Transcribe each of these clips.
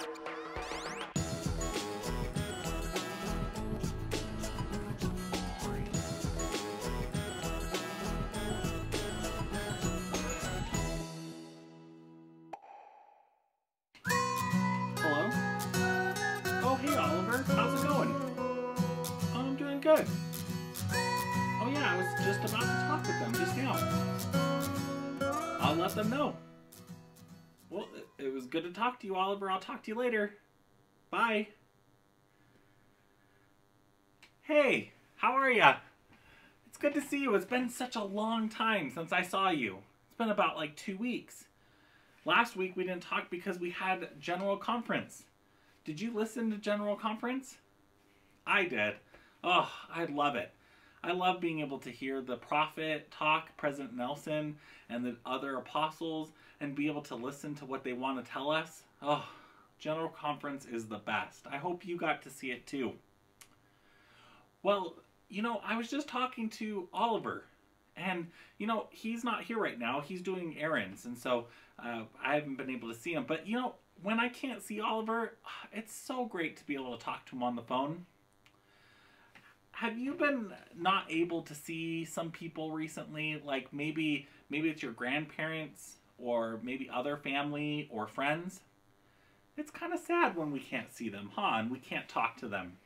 Hello? Oh. How's it going? Oh, I'm doing good. Oh, yeah, I was just about to talk with them just now. I'll let them know. Well, it, was good to talk to you, Oliver. I'll talk to you later. Bye. Hey, how are ya? It's good to see you. It's been such a long time since I saw you. It's been about like two weeks. Last week we didn't talk because we had General Conference. Did you listen to General Conference? I did. Oh, I love it. I love being able to hear the prophet talk, President Nelson, and the other apostles, and be able to listen to what they want to tell us. Oh, General Conference is the best. I hope you got to see it too. Well, you know, I was just talking to Oliver, and you know, he's not here right now. He's doing errands, and so uh, I haven't been able to see him. But you know, when I can't see Oliver, it's so great to be able to talk to him on the phone. Have you been not able to see some people recently? Like maybe maybe it's your grandparents or maybe other family or friends. It's kind of sad when we can't see them, huh? And we can't talk to them.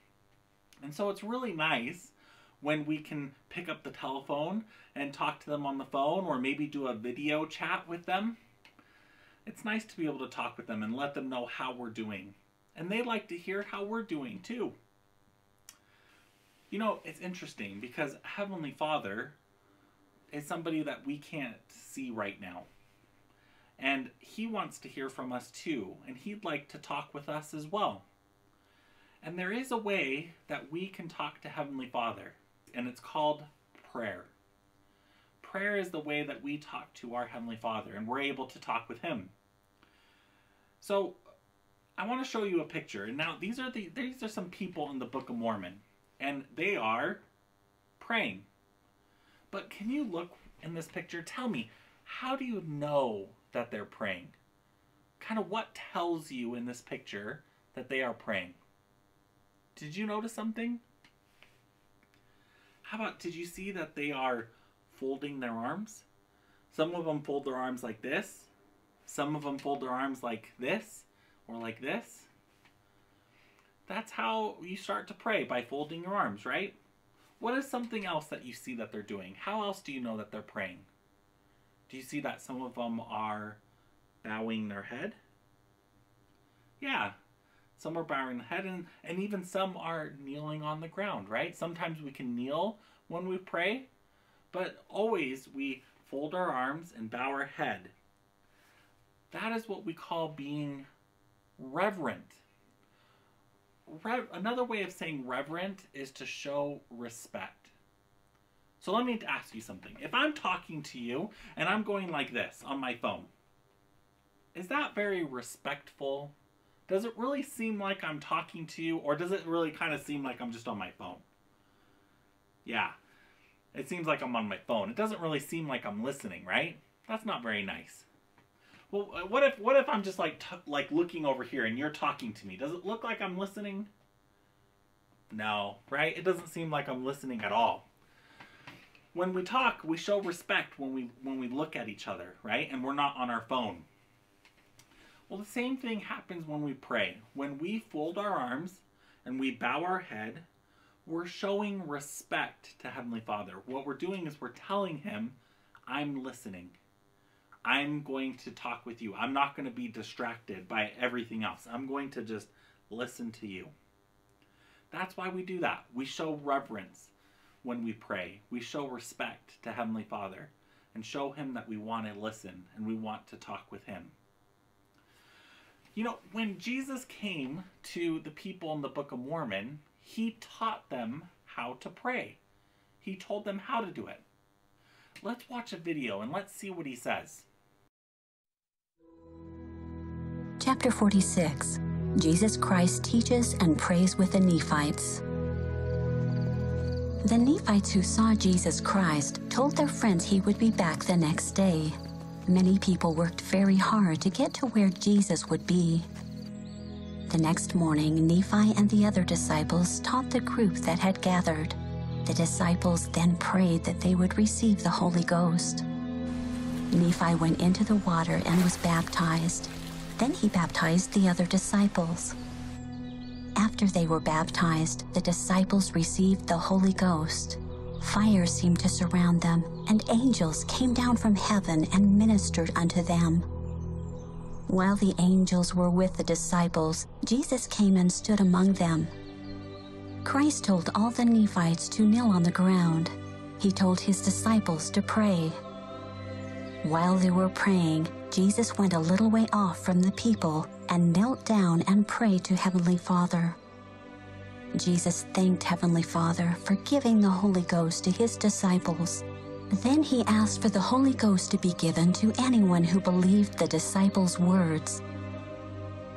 And so it's really nice when we can pick up the telephone and talk to them on the phone or maybe do a video chat with them. It's nice to be able to talk with them and let them know how we're doing. And they like to hear how we're doing too. You know, it's interesting because Heavenly Father is somebody that we can't see right now. And He wants to hear from us too, and He'd like to talk with us as well. And there is a way that we can talk to Heavenly Father, and it's called prayer. Prayer is the way that we talk to our Heavenly Father, and we're able to talk with Him. So, I want to show you a picture. And now these are the these are some people in the Book of Mormon, and they are praying. But can you look in this picture? Tell me, how do you know that they're praying? Kind of what tells you in this picture that they are praying? Did you notice something? How about, did you see that they are folding their arms? Some of them fold their arms like this. Some of them fold their arms like this or like this. That's how you start to pray, by folding your arms, right? What is something else that you see that they're doing? How else do you know that they're praying? Do you see that some of them are bowing their head? Yeah, some are bowing the head, and, and even some are kneeling on the ground, right? Sometimes we can kneel when we pray, but always we fold our arms and bow our head. That is what we call being reverent. Another way of saying reverent is to show respect. So let me ask you something. If I'm talking to you and I'm going like this on my phone, is that very respectful? Does it really seem like I'm talking to you, or does it really kind of seem like I'm just on my phone? Yeah, it seems like I'm on my phone. It doesn't really seem like I'm listening, right? That's not very nice. Well, uh, what if what if I'm just like like looking over here and you're talking to me? Does it look like I'm listening? No, right? It doesn't seem like I'm listening at all. When we talk, we show respect when we when we look at each other, right? And we're not on our phone. Well, the same thing happens when we pray. When we fold our arms and we bow our head, we're showing respect to Heavenly Father. What we're doing is we're telling Him, I'm listening. I'm going to talk with you. I'm not going to be distracted by everything else. I'm going to just listen to you. That's why we do that. We show reverence when we pray. We show respect to Heavenly Father and show Him that we want to listen and we want to talk with Him. You know, when Jesus came to the people in the Book of Mormon, he taught them how to pray. He told them how to do it. Let's watch a video and let's see what he says. Chapter 46 Jesus Christ teaches and prays with the Nephites. The Nephites who saw Jesus Christ told their friends he would be back the next day. Many people worked very hard to get to where Jesus would be. The next morning, Nephi and the other disciples taught the group that had gathered. The disciples then prayed that they would receive the Holy Ghost. Nephi went into the water and was baptized. Then he baptized the other disciples. After they were baptized, the disciples received the Holy Ghost. Fire seemed to surround them, and angels came down from heaven and ministered unto them. While the angels were with the disciples, Jesus came and stood among them. Christ told all the Nephites to kneel on the ground. He told his disciples to pray. While they were praying, Jesus went a little way off from the people and knelt down and prayed to Heavenly Father. Jesus thanked Heavenly Father for giving the Holy Ghost to his disciples. Then he asked for the Holy Ghost to be given to anyone who believed the disciples' words.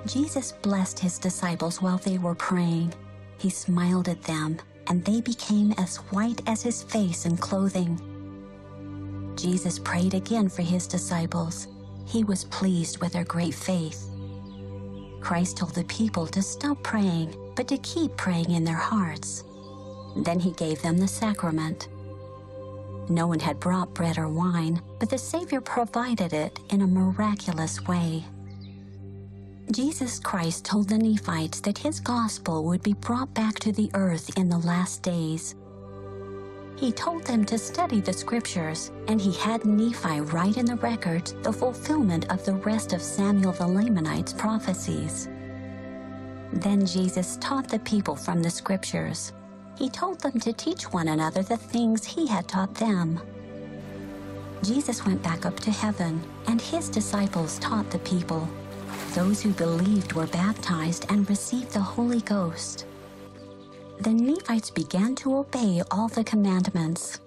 Jesus blessed his disciples while they were praying. He smiled at them, and they became as white as his face and clothing. Jesus prayed again for his disciples. He was pleased with their great faith. Christ told the people to stop praying, but to keep praying in their hearts. Then he gave them the sacrament. No one had brought bread or wine, but the Savior provided it in a miraculous way. Jesus Christ told the Nephites that his gospel would be brought back to the earth in the last days. He told them to study the scriptures, and he had Nephi write in the records the fulfillment of the rest of Samuel the Lamanite's prophecies. Then Jesus taught the people from the scriptures. He told them to teach one another the things he had taught them. Jesus went back up to heaven, and his disciples taught the people. Those who believed were baptized and received the Holy Ghost. The Nephites began to obey all the commandments.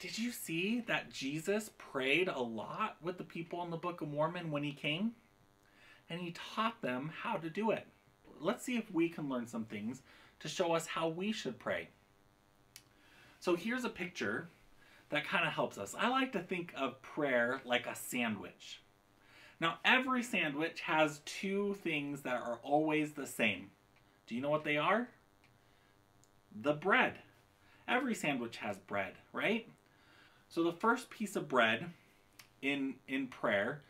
Did you see that Jesus prayed a lot with the people in the Book of Mormon when he came? And he taught them how to do it. Let's see if we can learn some things to show us how we should pray. So here's a picture that kind of helps us. I like to think of prayer like a sandwich. Now, every sandwich has two things that are always the same. Do you know what they are? The bread. Every sandwich has bread, right? So the first piece of bread in in prayer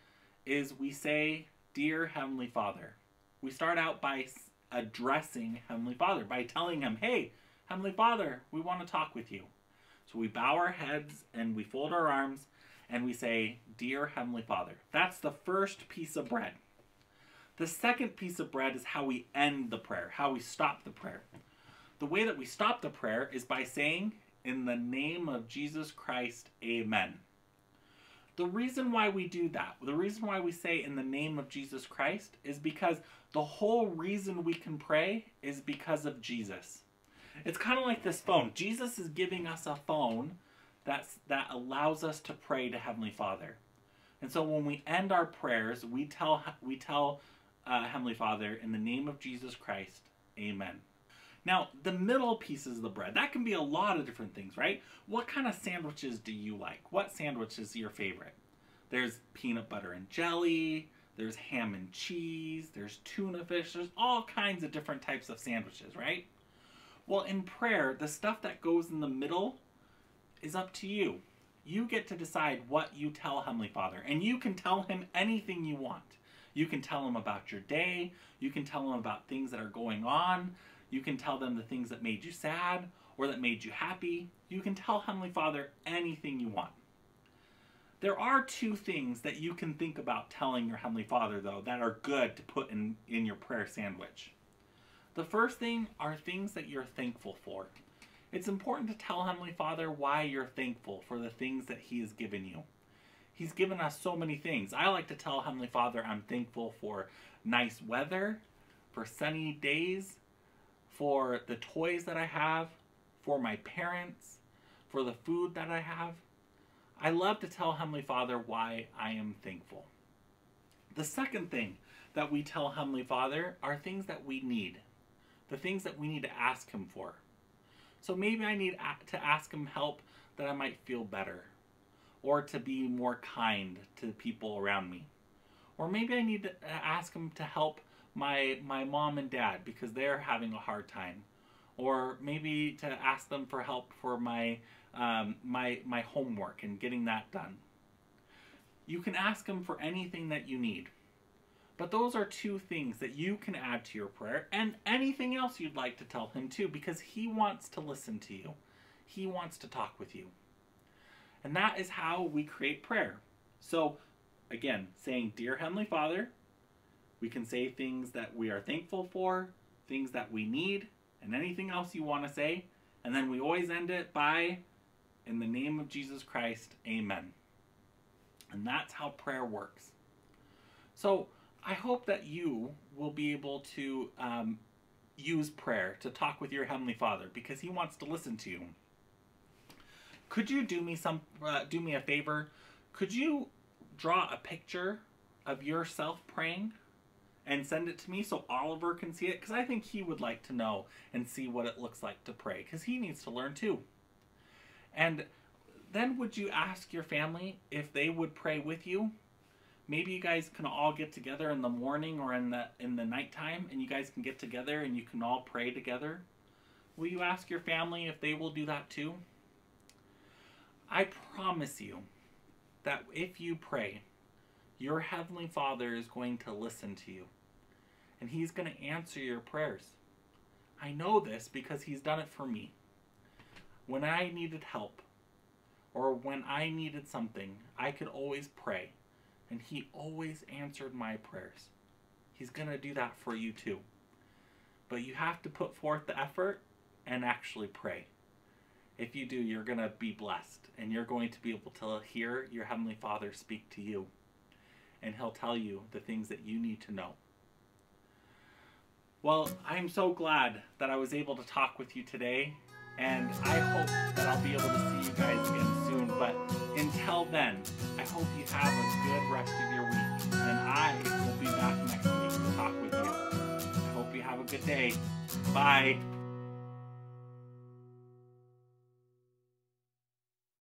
is we say, "Dear Heavenly Father." We start out by addressing Heavenly Father by telling him, "Hey, Heavenly Father, we want to talk with you." So we bow our heads and we fold our arms and we say, Dear Heavenly Father. That's the first piece of bread. The second piece of bread is how we end the prayer, how we stop the prayer. The way that we stop the prayer is by saying, In the name of Jesus Christ, Amen. The reason why we do that, the reason why we say in the name of Jesus Christ, is because the whole reason we can pray is because of Jesus. It's kind of like this phone. Jesus is giving us a phone that's, that allows us to pray to Heavenly Father. And so when we end our prayers, we tell, we tell uh, Heavenly Father, in the name of Jesus Christ, Amen. Now, the middle pieces of the bread, that can be a lot of different things, right? What kind of sandwiches do you like? What sandwich is your favorite? There's peanut butter and jelly, there's ham and cheese, there's tuna fish, there's all kinds of different types of sandwiches, right? Well, in prayer, the stuff that goes in the middle is up to you. You get to decide what you tell Heavenly Father, and you can tell Him anything you want. You can tell Him about your day, you can tell Him about things that are going on, you can tell them the things that made you sad or that made you happy. You can tell Heavenly Father anything you want. There are two things that you can think about telling your Heavenly Father, though, that are good to put in, in your prayer sandwich. The first thing are things that you're thankful for. It's important to tell Heavenly Father why you're thankful for the things that He has given you. He's given us so many things. I like to tell Heavenly Father I'm thankful for nice weather, for sunny days, for the toys that I have, for my parents, for the food that I have. I love to tell Heavenly Father why I am thankful. The second thing that we tell Heavenly Father are things that we need, the things that we need to ask Him for. So maybe I need to ask him help that I might feel better. or to be more kind to the people around me. Or maybe I need to ask him to help my my mom and dad because they're having a hard time. Or maybe to ask them for help for my um, my my homework and getting that done. You can ask him for anything that you need. But those are two things that you can add to your prayer and anything else you'd like to tell him too because he wants to listen to you. He wants to talk with you. And that is how we create prayer. So, again, saying, Dear Heavenly Father, we can say things that we are thankful for, things that we need, and anything else you want to say. And then we always end it by, In the name of Jesus Christ, Amen. And that's how prayer works. So, I hope that you will be able to um, use prayer to talk with your heavenly Father because He wants to listen to you. Could you do me some uh, do me a favor? Could you draw a picture of yourself praying and send it to me so Oliver can see it because I think he would like to know and see what it looks like to pray because he needs to learn too. And then would you ask your family if they would pray with you? Maybe you guys can all get together in the morning or in the in the nighttime and you guys can get together and you can all pray together. Will you ask your family if they will do that too? I promise you that if you pray your heavenly father is going to listen to you and he's going to answer your prayers. I know this because he's done it for me. When i needed help or when i needed something i could always pray and He always answered my prayers. He's going to do that for you too. But you have to put forth the effort and actually pray. If you do, you're going to be blessed and you're going to be able to hear your Heavenly Father speak to you. And He'll tell you the things that you need to know. Well, I'm so glad that I was able to talk with you today, and I hope that I'll be able to see you guys again soon. But until then, I hope you have a good rest of your week. And I will be back next week to talk with you. I hope you have a good day. Bye.